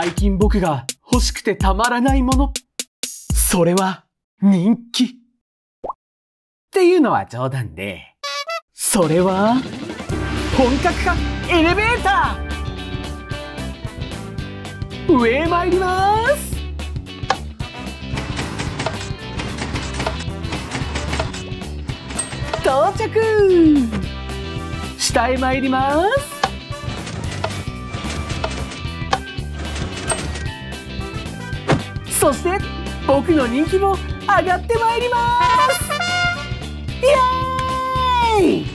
最近僕が欲しくてたまらないもの。それは人気。っていうのは冗談で、それは本格化。エレベーター。上へ参ります。到着。下へ参ります。そして僕の人気も上がってまいりますイエーイ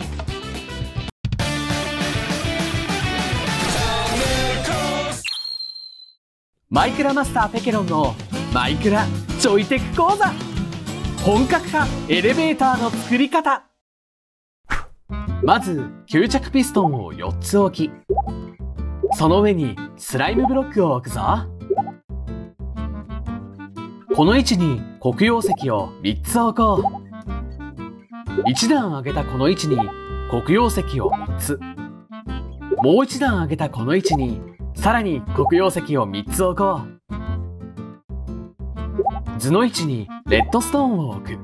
マイクラマスターペケロンのマイクラちょいテク講座。本格派エレベーターの作り方。まず吸着ピストンを4つ置き。その上にスライムブロックを置くぞ。この位置に黒曜石を3つ置こう。1段上げたこの位置に黒曜石を3つ。もう1段上げたこの位置にさらに黒曜石を3つ置こう。図の位置にレッドストーンを置く。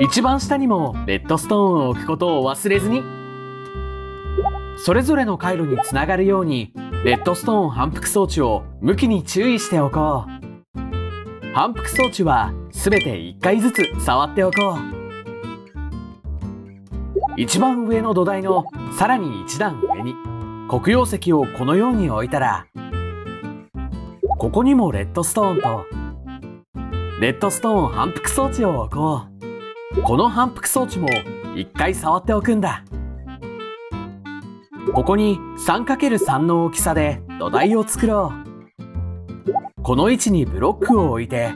一番下にもレッドストーンを置くことを忘れずに。それぞれの回路につながるようにレッドストーン反復装置を向きに注意しておこう。反復装置はすべて1回ずつ触っておこう。一番上の土台のさらに一段上に黒曜石をこのように置いたらここにもレッドストーンとレッドストーン反復装置を置こう。この反復装置も1回触っておくんだ。ここに 3×3 の大きさで土台を作ろう。この位置にブロックを置いて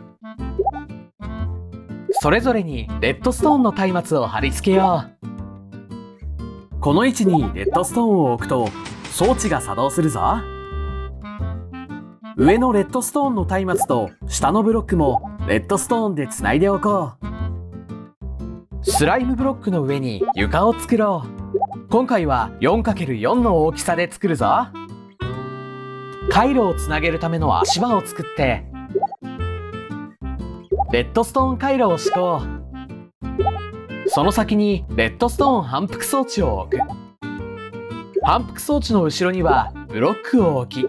それぞれにレッドストーンの松明を貼り付けよう。この位置にレッドストーンを置くと装置が作動するぞ。上のレッドストーンの松明と下のブロックもレッドストーンでつないでおこう。スライムブロックの上に床を作ろう。今回は 4×4 の大きさで作るぞ。回路をつなげるための足場を作ってレッドストーン回路を敷こう。その先にレッドストーン反復装置を置く。反復装置の後ろにはブロックを置き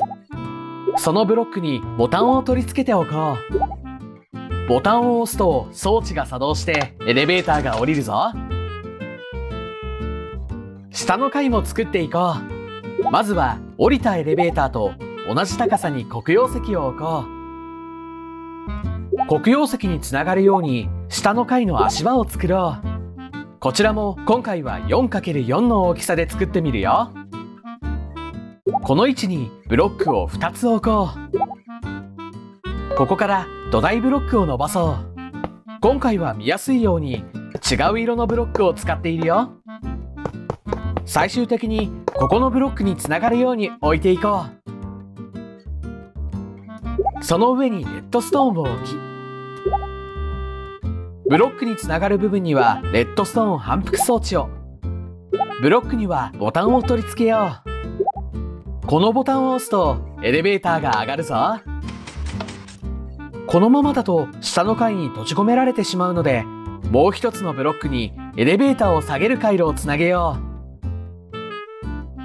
そのブロックにボタンを取り付けておこう。ボタンを押すと装置が作動してエレベーターが降りるぞ。下の階も作っていこう。まずは降りたエレベーターと同じ高さに黒曜石を置こう。黒曜石につながるように下の階の足場を作ろう。こちらも今回は 4×4 の大きさで作ってみるよ。この位置にブロックを2つ置こう。ここから土台ブロックを伸ばそう。今回は見やすいように違う色のブロックを使っているよ。最終的にここのブロックにつながるように置いていこう。その上にレッドストーンを置きブロックにつながる部分にはレッドストーン反復装置を。ブロックにはボタンを取り付けよう。このボタンを押すとエレベーターが上がるぞ。このままだと下の階に閉じ込められてしまうのでもう一つのブロックにエレベーターを下げる回路をつなげよ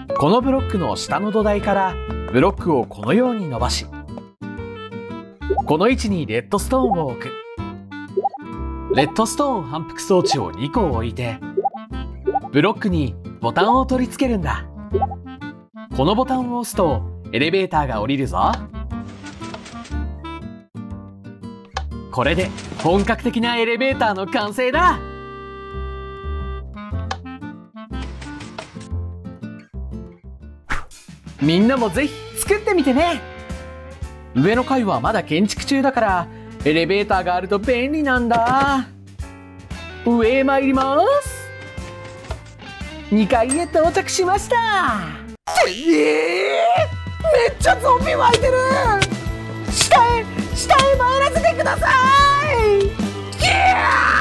う。このブロックの下の土台からブロックをこのように伸ばしこの位置にレッドストーンを置く。レッドストーン反復装置を2個置いてブロックにボタンを取り付けるんだ。このボタンを押すとエレベーターが降りるぞ。これで本格的なエレベーターの完成だ。みんなもぜひ作ってみてね。上の階はまだ建築中だからエレベーターがあると便利なんだ。上へ参ります。2階へ到着しました。えー、めっちゃゾンビ湧いてる。下へ下へ回らせてください。キャー